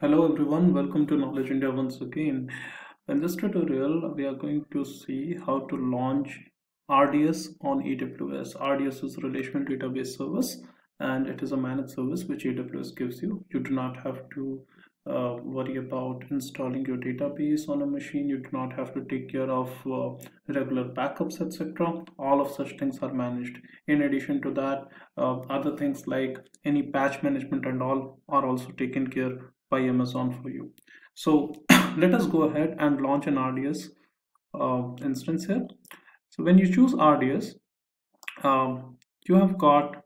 Hello everyone, welcome to Knowledge India once again. In this tutorial, we are going to see how to launch RDS on AWS. RDS is a Relational Database Service and it is a managed service which AWS gives you. You do not have to uh, worry about installing your database on a machine. You do not have to take care of uh, regular backups, etc. All of such things are managed. In addition to that, uh, other things like any patch management and all are also taken care by Amazon for you. So let us go ahead and launch an RDS uh, instance here. So when you choose RDS, um, you have got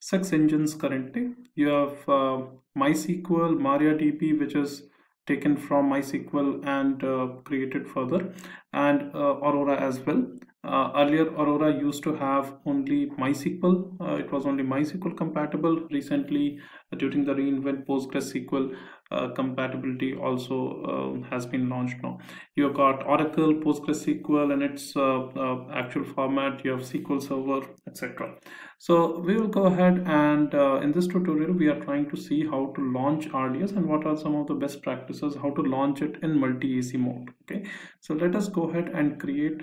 six engines currently. You have uh, MySQL, MariaDB, which is taken from MySQL and uh, created further, and uh, Aurora as well. Uh, earlier, Aurora used to have only MySQL. Uh, it was only MySQL compatible. Recently, uh, during the re:Invent PostgreSQL uh, compatibility also uh, has been launched now. You've got Oracle, PostgreSQL and its uh, actual format. You have SQL Server, etc. So we will go ahead and in this tutorial, we are trying to see how to launch RDS and what are some of the best practices, how to launch it in multi-AZ mode. Okay, so let us go ahead and create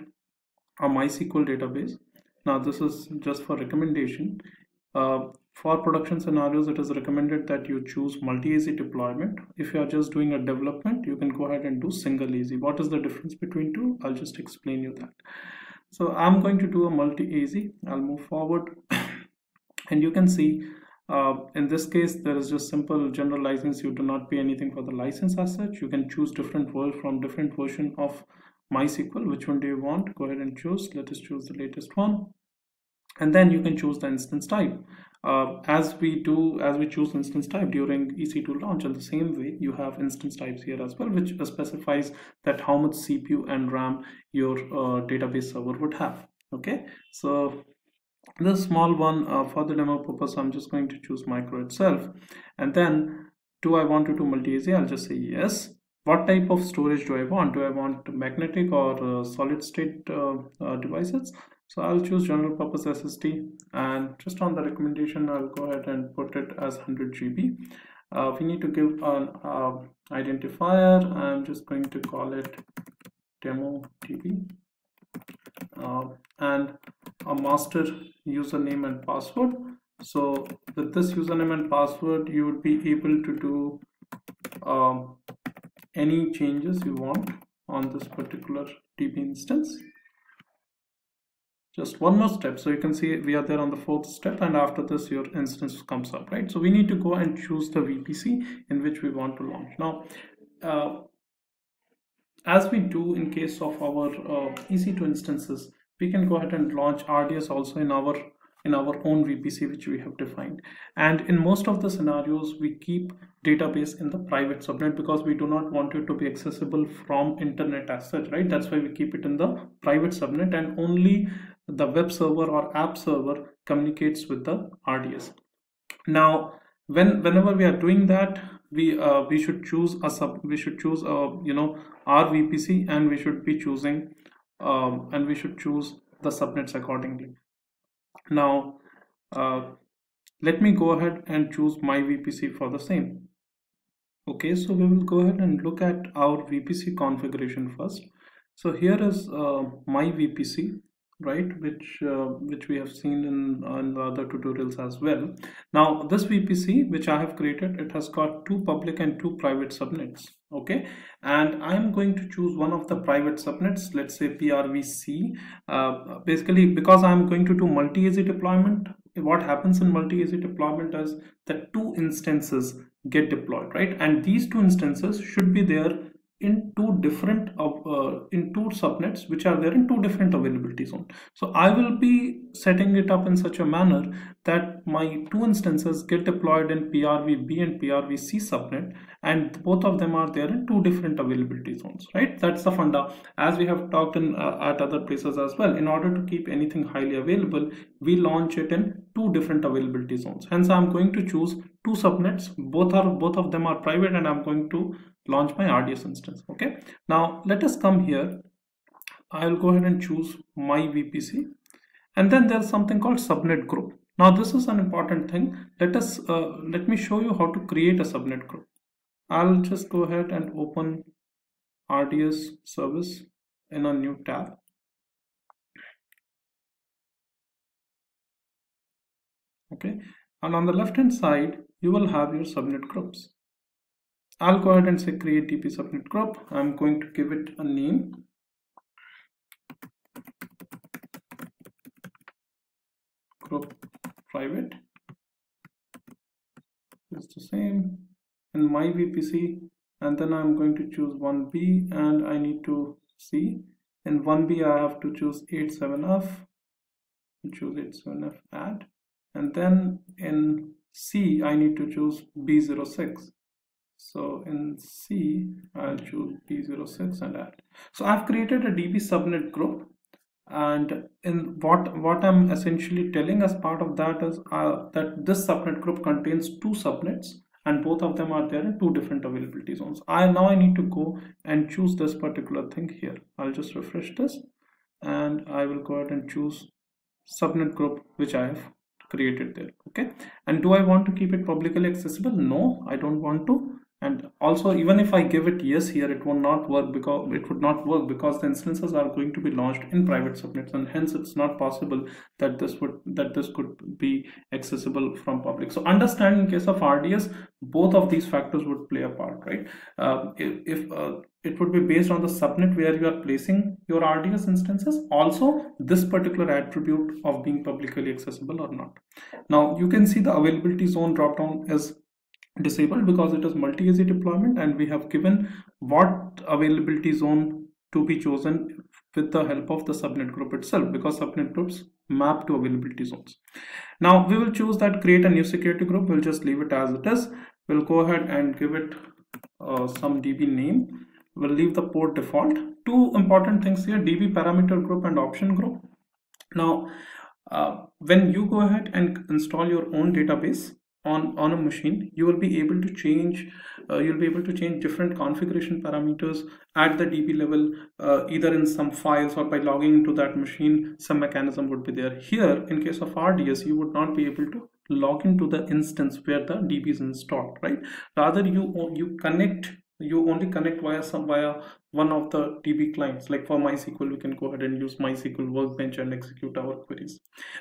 a MySQL database. Now this is just for recommendation. Uh, for production scenarios, it is recommended that you choose multi-AZ deployment. If you are just doing a development, you can go ahead and do single AZ. What is the difference between two? I'll just explain you that. So I'm going to do a multi-AZ. I'll move forward and you can see uh, in this case, there is just simple general license. You do not pay anything for the license as such. You can choose different world from different version of MySQL. Which one do you want? Go ahead and choose. Let us choose the latest one. And then you can choose the instance type. Uh, as we do, as we choose instance type during EC2 launch, in the same way, you have instance types here as well, which specifies that how much CPU and RAM your uh, database server would have. Okay, so this small one uh, for the demo purpose, I'm just going to choose micro itself. And then do I want to do multi-AZ? I'll just say yes what type of storage do I want? Do I want magnetic or uh, solid state uh, uh, devices? So I'll choose general purpose SSD and just on the recommendation, I'll go ahead and put it as 100 GB. Uh, we need to give an uh, identifier. I'm just going to call it demo DB uh, and a master username and password. So with this username and password, you would be able to do um, any changes you want on this particular DB instance. Just one more step. So you can see we are there on the fourth step and after this your instance comes up, right? So we need to go and choose the VPC in which we want to launch. Now, uh, as we do in case of our uh, EC2 instances, we can go ahead and launch RDS also in our in our own VPC which we have defined. And in most of the scenarios, we keep database in the private subnet because we do not want it to be accessible from internet as such, right? That's why we keep it in the private subnet and only the web server or app server communicates with the RDS. Now, when whenever we are doing that, we uh, we should choose a sub we should choose a you know our VPC and we should be choosing um, and we should choose the subnets accordingly now uh, let me go ahead and choose my VPC for the same. Okay so we will go ahead and look at our VPC configuration first. So here is uh, my VPC right which uh, which we have seen in, in the other tutorials as well. Now this vpc which i have created it has got two public and two private subnets okay? And i'm going to choose one of the private subnets let's say prvc uh, basically because i'm going to do multi-AZ deployment what happens in multi-AZ deployment is that two instances get deployed right? And these two instances should be there in two different uh, in two subnets which are there in two different availability zones. So I will be setting it up in such a manner that my two instances get deployed in PRV-B and PRV-C subnet and both of them are there in two different availability zones, right? That's the funda as we have talked in uh, at other places as well. In order to keep anything highly available, we launch it in two different availability zones. Hence, I'm going to choose two subnets. Both are both of them are private and I'm going to launch my RDS instance. Okay. Now let us come here. I'll go ahead and choose my VPC and then there's something called subnet group now this is an important thing let us uh, let me show you how to create a subnet group I'll just go ahead and open RDS service in a new tab okay and on the left hand side you will have your subnet groups I'll go ahead and say create DB subnet group I'm going to give it a name. Group private is the same in my VPC and then I'm going to choose 1B and I need to see. In 1B I have to choose 87F choose 87F add. And then in C I need to choose B06 so in C I'll choose B06 and add. So I've created a DB subnet group and in what what I'm essentially telling as part of that is uh, that this subnet group contains two subnets and both of them are there in two different availability zones. I now I need to go and choose this particular thing here. I'll just refresh this and I will go ahead and choose subnet group which I have created there okay? And do I want to keep it publicly accessible? No I don't want to and also even if I give it yes here it will not work because it would not work because the instances are going to be launched in private subnets and hence it's not possible that this would that this could be accessible from public. So understand in case of RDS both of these factors would play a part right? Uh, if, if uh, it would be based on the subnet where you are placing your RDS instances also this particular attribute of being publicly accessible or not. Now you can see the availability zone drop down is disabled because it is multi-AZ deployment and we have given what availability zone to be chosen with the help of the subnet group itself because subnet groups map to availability zones. Now we will choose that create a new security group. We'll just leave it as it is. We'll go ahead and give it uh, some DB name. We'll leave the port default. Two important things here, DB parameter group and option group. Now, uh, when you go ahead and install your own database, on on a machine you will be able to change uh, you'll be able to change different configuration parameters at the db level uh, either in some files or by logging into that machine some mechanism would be there. Here in case of rds you would not be able to log into the instance where the db is installed right? Rather you you connect you only connect via some via one of the DB clients. Like for MySQL we can go ahead and use MySQL workbench and execute our queries.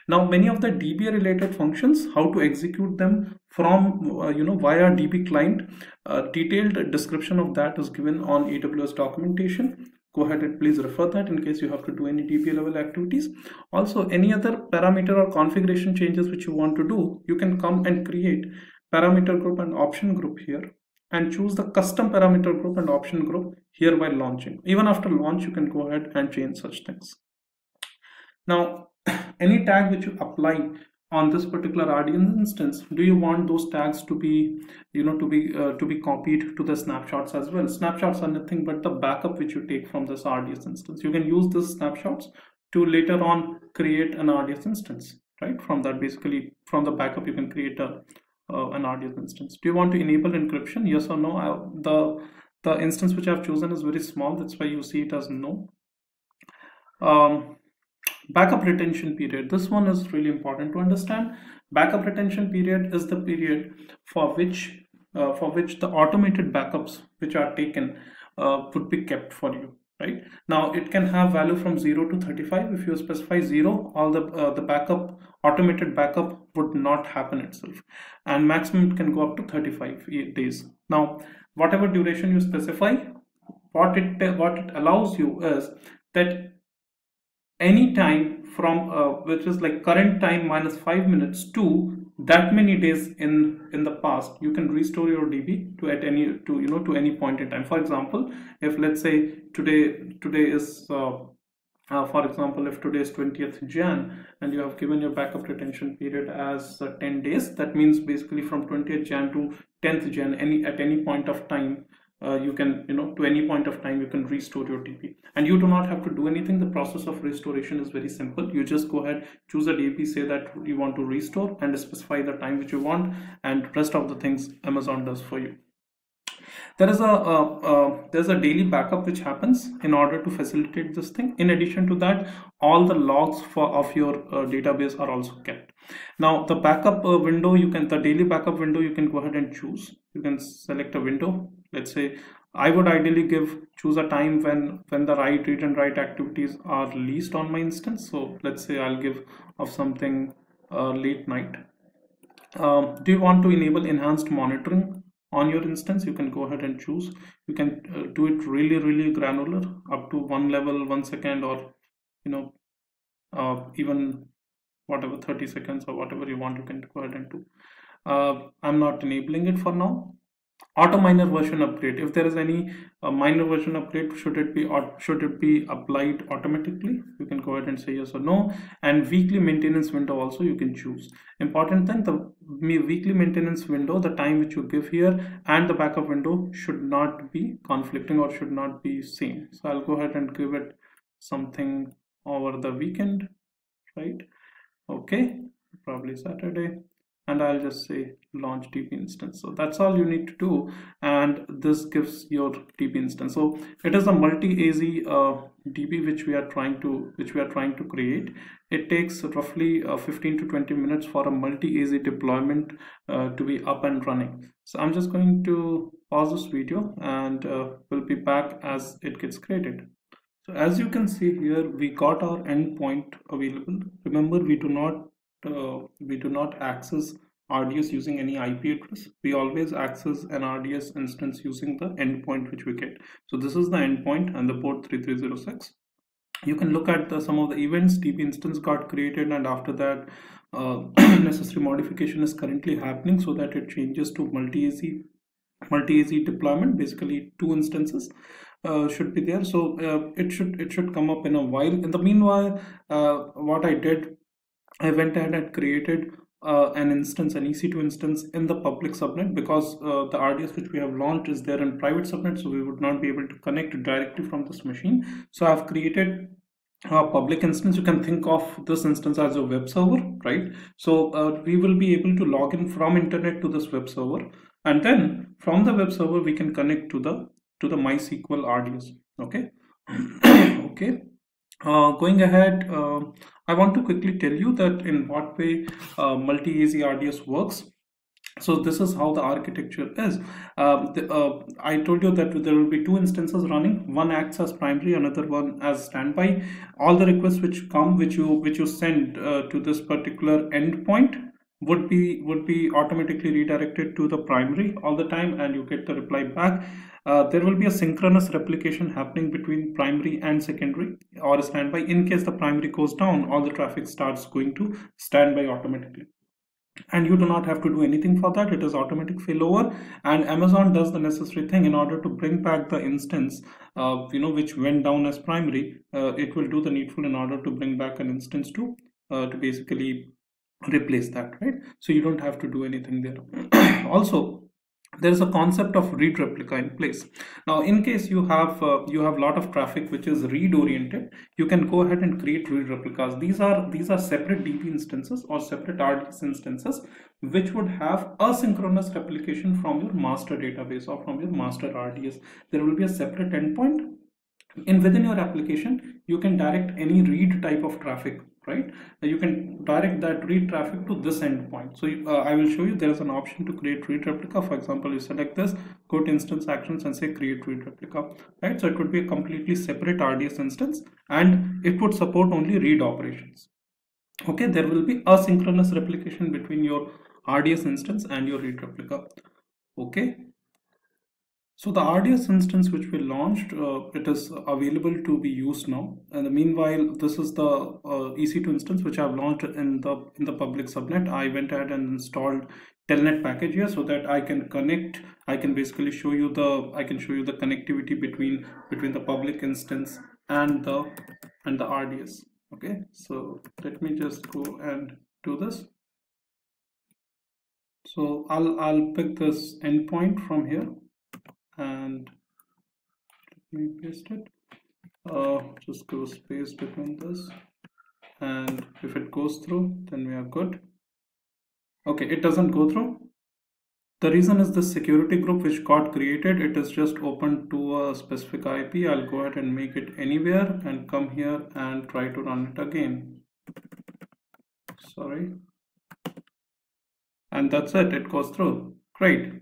Now many of the DB related functions how to execute them from uh, you know via DB client uh, detailed description of that is given on AWS documentation. Go ahead and please refer that in case you have to do any DB level activities. Also any other parameter or configuration changes which you want to do you can come and create parameter group and option group here and choose the custom parameter group and option group here while launching. Even after launch, you can go ahead and change such things. Now, any tag which you apply on this particular RDS instance, do you want those tags to be, you know, to be uh, to be copied to the snapshots as well? Snapshots are nothing but the backup which you take from this RDS instance. You can use these snapshots to later on create an RDS instance, right? From that, basically, from the backup, you can create a uh, an RDS instance. Do you want to enable encryption? Yes or no? I, the the instance which I've chosen is very small. That's why you see it as no. Um, backup retention period. This one is really important to understand. Backup retention period is the period for which uh, for which the automated backups which are taken uh, would be kept for you right? Now it can have value from 0 to 35 if you specify 0 all the uh, the backup automated backup would not happen itself. And maximum it can go up to 35 days. Now whatever duration you specify what it what it allows you is that any time from uh, which is like current time minus 5 minutes to that many days in in the past you can restore your db to at any to you know to any point in time. For example if let's say today today is uh, uh, for example if today is 20th jan and you have given your backup retention period as uh, 10 days that means basically from 20th jan to 10th jan any at any point of time uh, you can you know to any point of time you can restore your db and you do not have to do anything. The process of restoration is very simple. You just go ahead choose a db say that you want to restore and specify the time which you want and rest of the things amazon does for you. There is a uh, uh, there's a daily backup which happens in order to facilitate this thing. In addition to that all the logs for of your uh, database are also kept. Now the backup uh, window you can the daily backup window you can go ahead and choose. You can select a window let's say i would ideally give choose a time when when the write read and write activities are least on my instance. So let's say i'll give of something uh, late night. Um, do you want to enable enhanced monitoring on your instance? You can go ahead and choose. You can uh, do it really really granular up to one level one second or you know uh, even whatever 30 seconds or whatever you want you can go ahead and do. Uh, i'm not enabling it for now auto minor version upgrade if there is any uh, minor version upgrade should it be should it be applied automatically? You can go ahead and say yes or no. And weekly maintenance window also you can choose. Important thing the weekly maintenance window the time which you give here and the backup window should not be conflicting or should not be same. So i'll go ahead and give it something over the weekend right? Okay probably saturday and I'll just say launch DB instance. So that's all you need to do. And this gives your DB instance. So it is a multi-AZ uh, DB which we are trying to which we are trying to create. It takes roughly uh, 15 to 20 minutes for a multi-AZ deployment uh, to be up and running. So I'm just going to pause this video and uh, we'll be back as it gets created. So as you can see here, we got our endpoint available. Remember, we do not we do not access RDS using any IP address. We always access an RDS instance using the endpoint which we get. So this is the endpoint and the port 3306. You can look at the, some of the events DB instance got created and after that uh, necessary modification is currently happening so that it changes to multi-AZ multi-AZ deployment basically two instances uh, should be there so uh, it should it should come up in a while in the meanwhile uh, what I did I went ahead and created uh, an instance, an EC2 instance in the public subnet because uh, the RDS which we have launched is there in private subnet, so we would not be able to connect directly from this machine. So I've created a public instance. You can think of this instance as a web server, right? So uh, we will be able to log in from internet to this web server, and then from the web server we can connect to the to the MySQL RDS. Okay, okay. Uh, going ahead, uh, I want to quickly tell you that in what way uh, multi-AZ RDS works. So this is how the architecture is. Um, the, uh, I told you that there will be two instances running. One acts as primary, another one as standby. All the requests which come, which you which you send uh, to this particular endpoint, would be would be automatically redirected to the primary all the time, and you get the reply back. Uh, there will be a synchronous replication happening between primary and secondary or standby. In case the primary goes down, all the traffic starts going to standby automatically. And you do not have to do anything for that. It is automatic failover, and Amazon does the necessary thing in order to bring back the instance, uh, you know, which went down as primary. Uh, it will do the needful in order to bring back an instance to uh, to basically replace that, right? So you don't have to do anything there. also, there is a concept of read replica in place now in case you have uh, you have a lot of traffic which is read oriented you can go ahead and create read replicas these are these are separate db instances or separate rds instances which would have asynchronous replication from your master database or from your master rds there will be a separate endpoint in within your application you can direct any read type of traffic right? You can direct that read traffic to this endpoint. So uh, i will show you there is an option to create read replica. For example you select this go to instance actions and say create read replica right? So it would be a completely separate rds instance and it would support only read operations. Okay there will be asynchronous replication between your rds instance and your read replica. Okay so the RDS instance which we launched, uh, it is available to be used now. And meanwhile, this is the uh, EC2 instance which I've launched in the in the public subnet. I went ahead and installed telnet package here so that I can connect. I can basically show you the I can show you the connectivity between between the public instance and the and the RDS. Okay, so let me just go and do this. So I'll I'll pick this endpoint from here and let me paste it. Uh, just go space between this. And if it goes through then we are good. Okay it doesn't go through. The reason is the security group which got created it is just open to a specific IP I'll go ahead and make it anywhere and come here and try to run it again. Sorry. And that's it. It goes through. Great